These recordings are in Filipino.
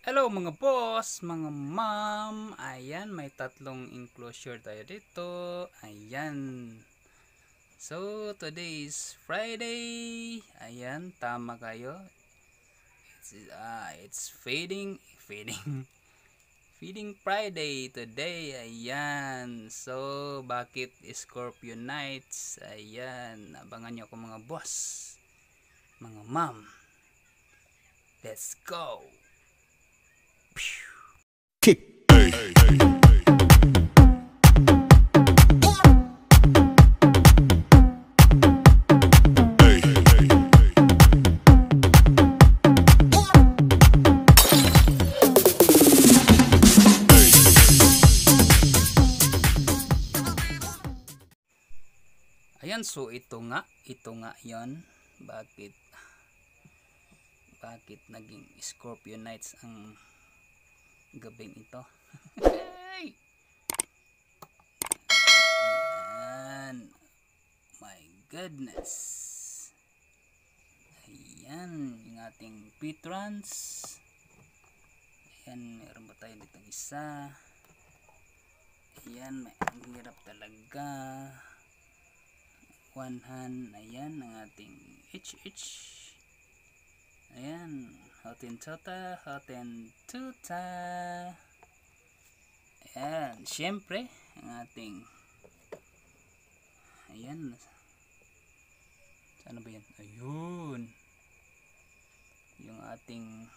Hello mga boss, mga ma'am. Ayan, may tatlong enclosure tayo dito. Ayan. So, today is Friday. Ayan, tama kayo. It's, uh, it's fading, fading. Feeding Friday today. Ayan. So, bakit Scorpio Nights? Ayan. Abangan nyo ako mga boss. Mga ma'am. Let's go. Kick. Ayan, so ito nga, ito nga yon Bakit, bakit naging Scorpio Nights ang gabing ito? Hey! Ayan. My goodness. Ayan, yung ating Pitrans. Ayan, meron ba tayo dito isa? Ayan, may ang hirap talaga one hand ayan ang ating HH ayan hoten tota hoten tuta. Ayan syempre ang ating ayan. Ano ba yan? Ayun. Yung ating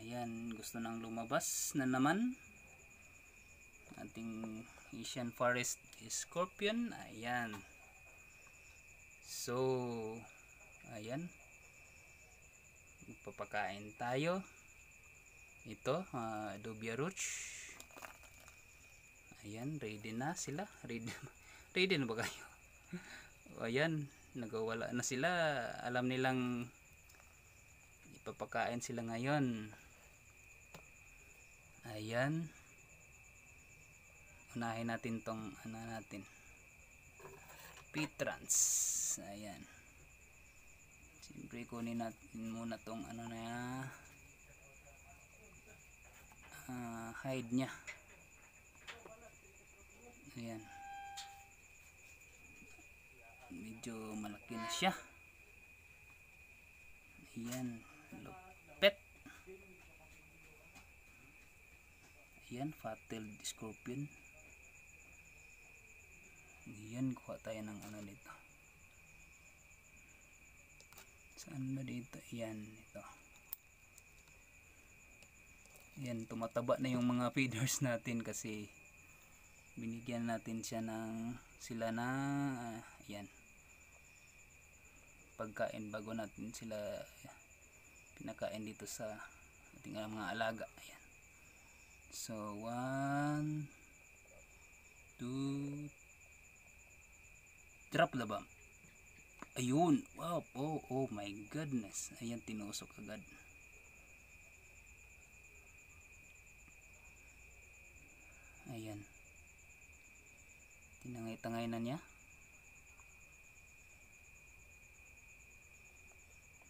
ayan gusto nang lumabas na naman. Ating Asian Forest Scorpion ayan. So ayan. Papakain tayo. Ito uh, Dubia Roach ayan ready na sila. Ready, ready na ba kayo? Ayan nagawala na sila. Alam nilang ipapakain sila ngayon. Ayan. Unahin natin tong ano natin Pitrans ayan siyempre kunin natin muna tong ano na uh, hide nya ayan. Medyo malaki na siya. Ayan lupet ayan fatal scorpion. Yan kuha tayo ng ano dito saan ba dito? Yan ito. Yan tumataba na yung mga feeders natin kasi binigyan natin siya ng sila na uh, yan pagkain bago natin sila pinakain dito sa ating uh, mga alaga. Ayan. So 1 2 drop the bomb ayun. Wow oh, oh my goodness. Ayan tinusok agad. Ayan. Tinangay-tangay na niya.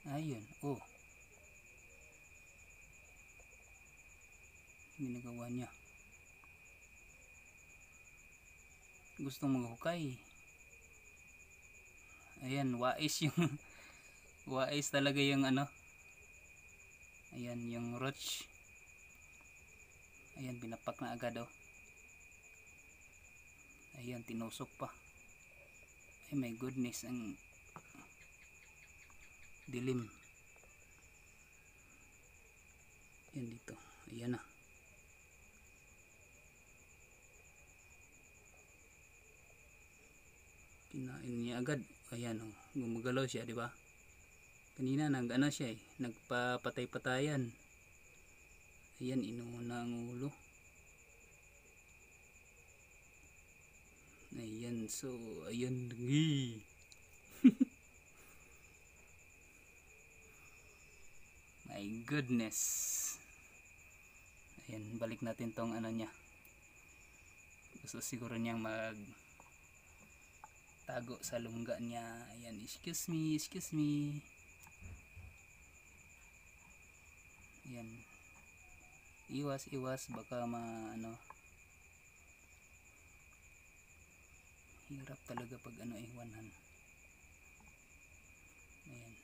Ayun. Oh. Ginagawa niya. Gustong maghukay ayan wais yung wais talaga yung ano. Ayan yung roach. Ayan binapak na agad oh. Ayan tinusok pa. Ay my goodness ang dilim. Yan dito. Ayan na kinain niya agad ayan oh gumagalaw siya di ba? Kanina nag ano siya eh nagpapatay-patayan. Ayan inuuna ang ulo. Ayan so ayan my goodness. Ayan balik natin tong ano niya. Gusto siguro niyang mag nagtatago sa lungga niya. Ayan, excuse me, excuse me. Ayan. Iwas, iwas, baka ma, ano. Hirap talaga pag ano, eh, iwanan. Ayan.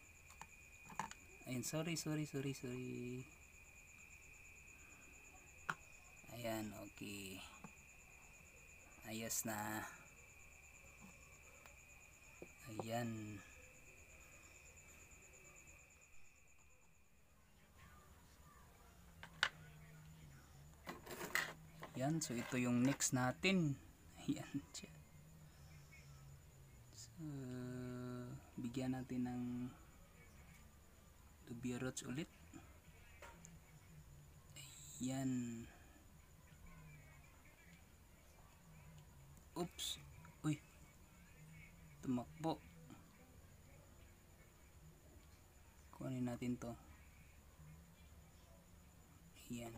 Ayan, sorry, sorry, sorry, sorry. Ayan, okay. Ayos na. Ayan. Yan, so ito yung next natin. Ayan. So, bigyan natin ng Dubia rods ulit. Ayan. Oops. Tumakbo. Kunin natin to. Ayan.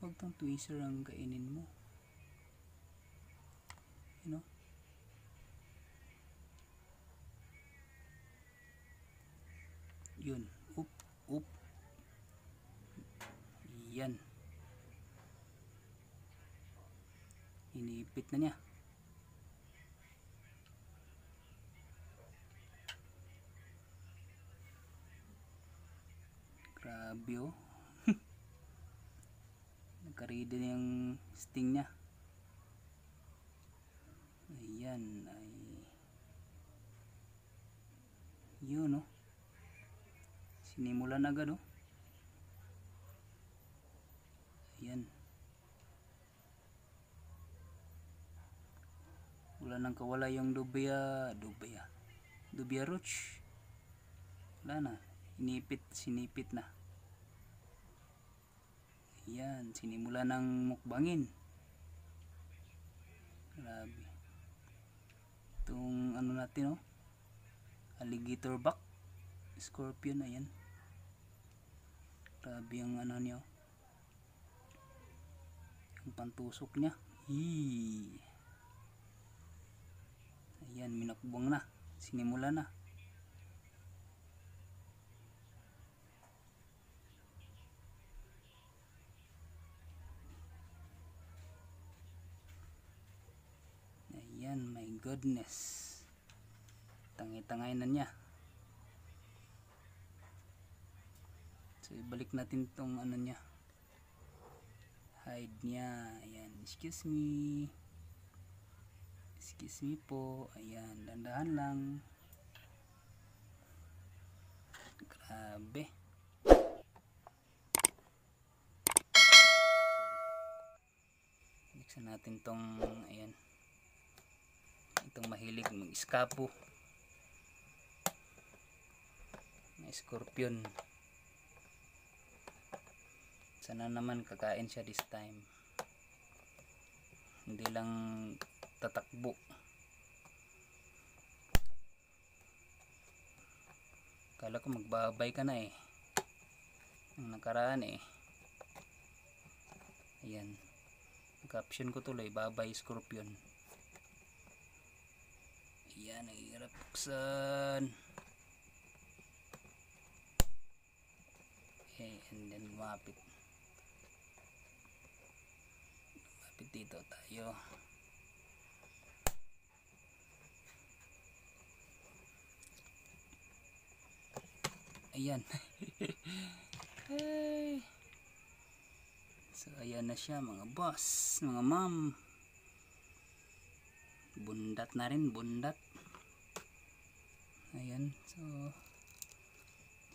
Huwag tong tweezer ang kainin mo. You know? Yun. Up, up. Yan. Iniipit na niya. Grabe oh. Nagkarida na yung sting niya. Ayan. Ay. Yun oh. Sinimulan agad oh. Ayan. Wala nang kawala yung dubya, dubya. Dubya roach. Wala na. Inipit, sinipit na. Ayan, sinimula ng mukbangin. Grabe. Itong ano natin oh. Alligator back. Scorpion ayan. Grabe yung ano niya. oh. Yung pantusok niya. Hee. Ayan, minakbong na. Sinimula na. Ayan, my goodness. Tangay-tangay na niya. So, ibalik natin tong ano niya. Hide niya. Ayan, excuse me. Excuse me po. Ayan, dandahan lang. Grabe. Buksan natin tong, ayan. Itong mahilig mag-iskapo. May scorpion. Sana naman kakain siya this time. Hindi lang tatakbo. Kala ko magbabay ka na eh. Ang nakaraan eh. Ayan. Caption ko tuloy, babay scorpion. Ayan, ang hirap buksan. Okay, and then lumapit. Lumapit dito tayo. Ayan. hey. So, ayan na siya mga boss, mga ma'am. Bundat na rin, bundat. Ayan, so,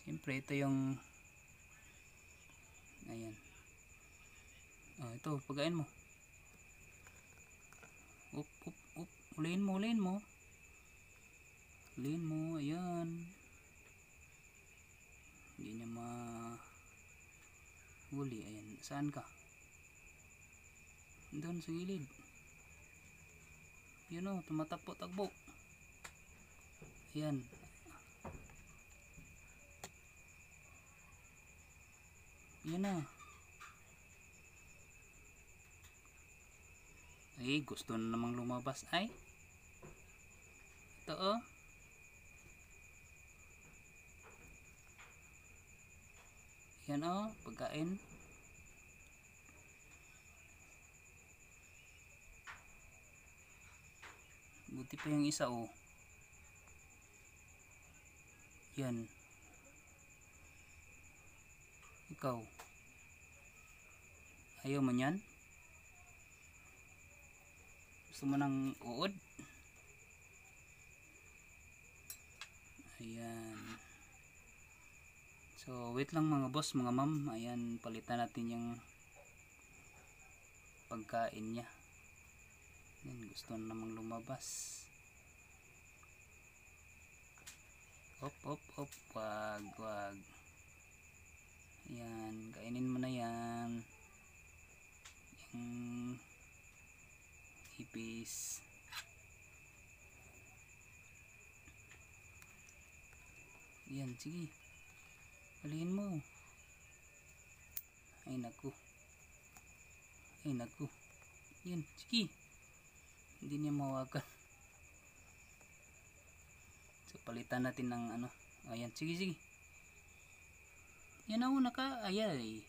siyempre ito yung, ayan. Oh, ito, pagain mo. Up, up, Ulihin mo, ulihin mo. Ulihin mo, ayan. Hindi niya ma huli. Ayan, saan ka? Doon sa gilid. Yun o, tumatakbo-takbo. Ayan. Yan na. Ay, gusto na namang lumabas. Ay. Ito oh. Yan oh, pagkain. Buti pa yung isa oh. Yan. Ikaw. Ayaw mo yan? Gusto mo ng uod? Ayan. So, wait lang mga boss, mga ma'am. Ayan, palitan natin yung pagkain niya. Ayan, gusto na namang lumabas. Op, op, op. Wag, wag. Ayan, kainin mo na yan. Yung ipis. Yan, sige. Alihin mo. Ay, naku. Ay, naku. Yan, sige. Hindi niya mawakan. So, palitan natin ng ano. Ayan, sige, sige. Yan ako naka, ayay.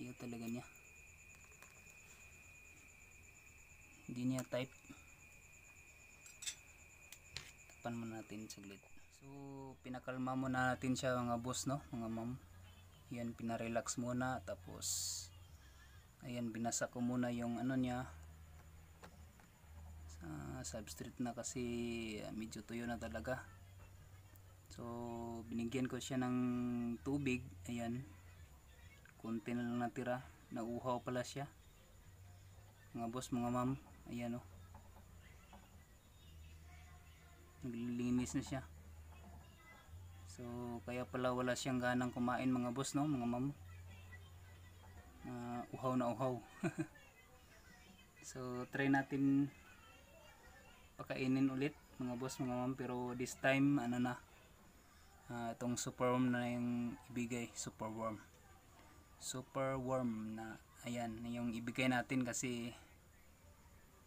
Ayaw talaga niya. Hindi niya type. Tapan mo natin saglit. So, pinakalma muna natin siya mga boss, no? Mga ma'am. Yan, pinarelax muna. Tapos, ayan, binasa ko muna yung ano niya. Sa substrate na kasi ah, medyo tuyo na talaga. So, binigyan ko siya ng tubig. Ayan. Kunti na lang natira. Nauhaw pala siya. Mga boss, mga ma'am. Ayan o. Naglilinis na siya. So, kaya pala wala siyang ganang kumain mga boss, no? Mga ma'am. Na uhaw na uhaw. so, try natin pakainin ulit mga boss, mga ma'am. Pero this time, ano na, Ah, itong super worm na yung ibigay super worm super worm na ayan yung ibigay natin kasi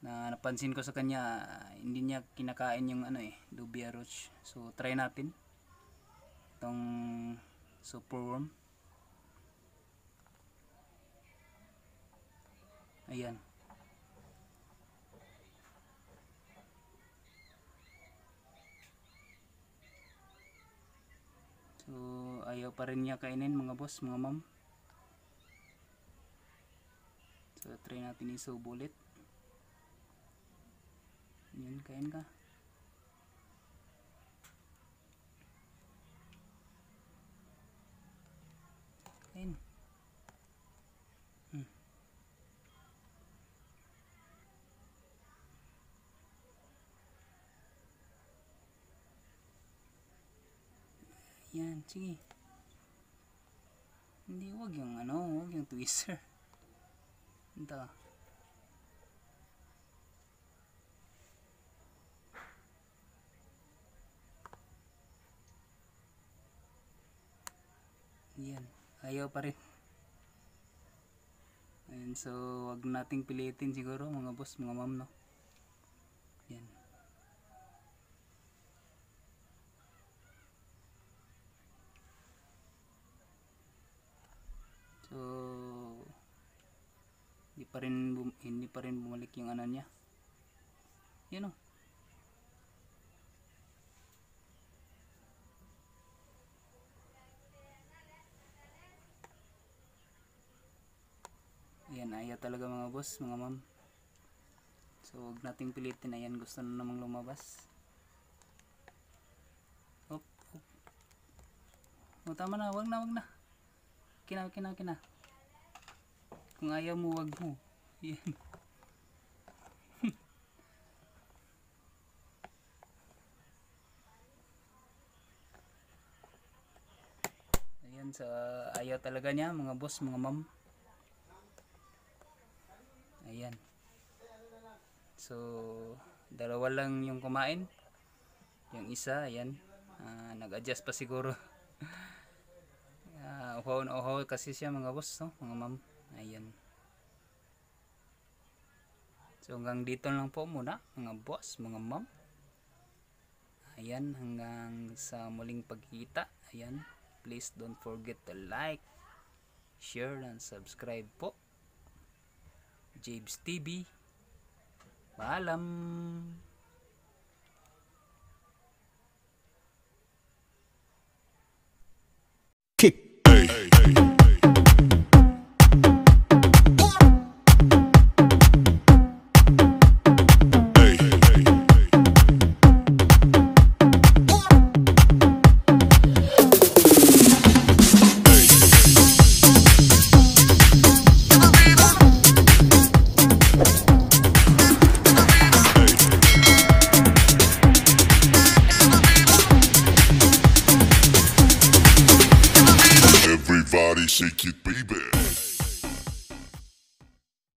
na napansin ko sa kanya ah, hindi niya kinakain yung ano eh dubia roach so try natin itong super worm ayan So, ayaw pa rin niya kainin mga boss, mga ma'am. So, try natin isubo ulit. Yun, kain ka. Kain. Hmm. Yan, sige. Hindi, wag yung ano, wag yung twister. Ito. Yan, ayaw pa rin. Ayan, so wag nating pilitin siguro mga boss, mga ma'am, no? Yan. So hindi pa rin hindi pa rin bumalik yung ano niya. Yan oh. Ayaw talaga mga boss, mga ma'am. So, huwag nating pilitin. Ayan, gusto na namang lumabas. Op, op. O, tama na, wag na, wag na. Kina, kina, kina. Kung ayaw mo, wag mo. Yan. Ayan, sa ayaw talaga niya, mga boss, mga ma'am. Ayan. So, dalawa lang yung kumain. Yung isa, ayan. ah, nag-adjust pa siguro. uh, uhaw na uhaw kasi siya mga boss, no? mga ma'am. Ayan. So hanggang dito lang po muna mga boss, mga ma'am. Ayan, hanggang sa muling pagkita. Ayan, please don't forget to like, share, and subscribe po. James TV. Paalam! Kick! Hey, hey, hey.